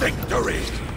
Victory!